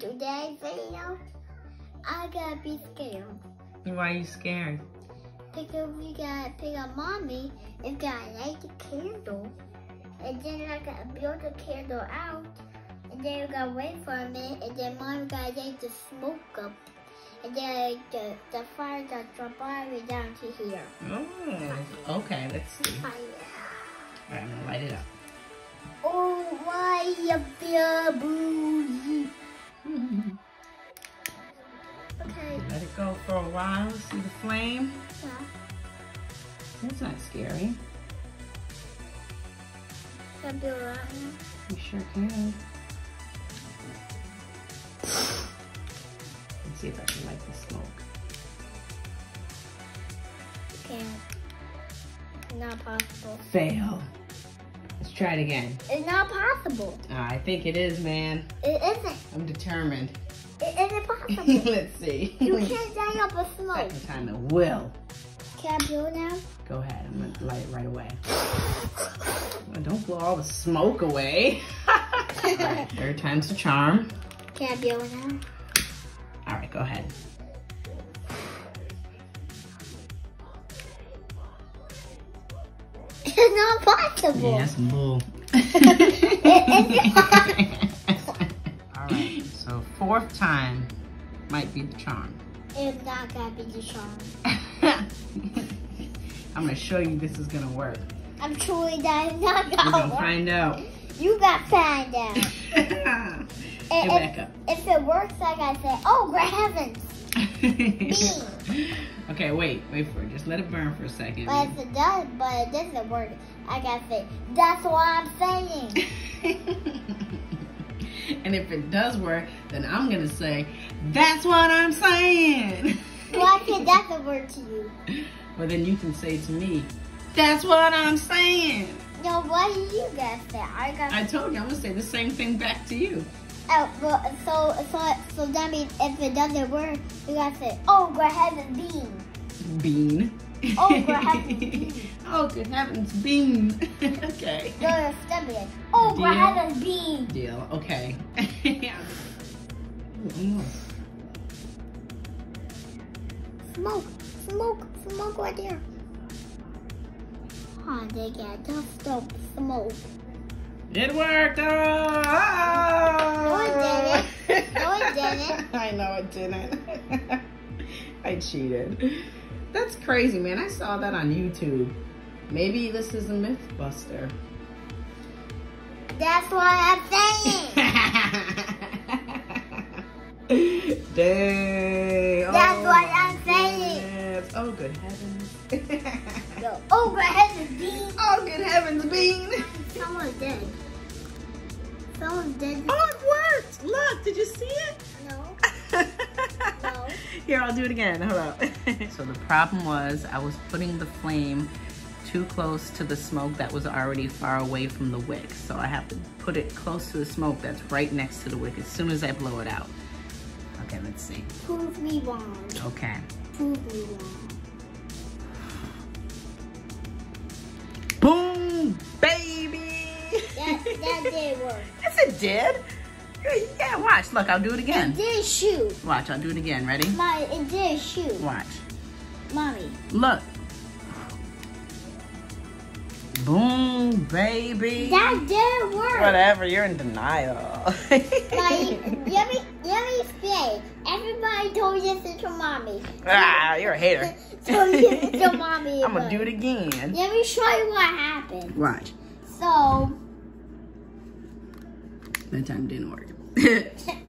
Today's video, I gotta be scared. Why are you scared? Because we gotta pick up mommy and gotta light the candle. And then I gotta blow the candle out. And then we gotta wait for a minute. And then mom gotta light the smoke up. And then the, the fire got drop all the way down to here. Oh, okay. Let's see. Fire. All right, I'm gonna light it up. Oh my dear booty. Okay. Let it go for a while. See the flame? Yeah. That's not scary. Can I do it? You sure can. Let's see if I can light the smoke. Can't. Not possible. Fail. Let's try it again. It's not possible. Ah, I think it is, man. It isn't. I'm determined. It isn't possible. Let's see. you can't light up a smoke. Second time it will. Can I it now? Go ahead. I'm gonna light it right away. Don't blow all the smoke away. right, third time's a charm. Can I do it now? All right, go ahead. It's not possible. Yeah, that's bull. It- so fourth time might be the charm. It's not gonna be the charm. I'm gonna show you this is gonna work. I'm truly that it's not We're gonna gonna work. find out. You got find out. Get And back up. if, if it works, I gotta say, oh, great heavens. okay, wait, wait for it. Just let it burn for a second. But if it does, but it doesn't work, I gotta say, that's what I'm saying. and if it does work, then I'm gonna say, that's what I'm saying. Why can that work to you? Well, then you can say to me, that's what I'm saying. No, what do you guys say? I got. I told you, I'm gonna say the same thing back to you. Oh, well, so so so that means if it doesn't work, you gotta say, oh, go ahead and bean. Bean. Oh, oh, good heavens, bean. oh, good heavens, bean. okay. No, stubborn. Oh, go Deal. ahead and bean. Deal. Okay. Smoke, smoke, smoke right there. Oh, they got the stop smoke. It worked! Oh! No, it didn't. No, it didn't. I know it didn't. I cheated. That's crazy, man. I saw that on YouTube. Maybe this is a Mythbuster. That's what I'm saying. Dang. That's oh what I'm saying. goodness. Oh, good heavens. Yo, oh, go ahead and bean. oh, good heavens, Bean. Someone's dead. Someone's dead. Oh, it worked. Look, did you see it? No. No. Here, I'll do it again. Hold up. so the problem was I was putting the flame too close to the smoke that was already far away from the wick. So I have to put it close to the smoke that's right next to the wick as soon as I blow it out. Okay, let's see. Prove me wrong. Okay. Prove me wrong. Boom, baby. That, that did work. yes, it did. Yeah, watch. Look, I'll do it again. It did shoot. Watch, I'll do it again. Ready? Mommy, it did shoot. Watch. Mommy. Look. Boom, baby. That did work. Whatever, you're in denial. Like, let me, let me explain. Everybody told this to mommy. ah, you're a hater. told this to mommy. I'm gonna do it again. Let me show you what happened. Watch. So, That time didn't work.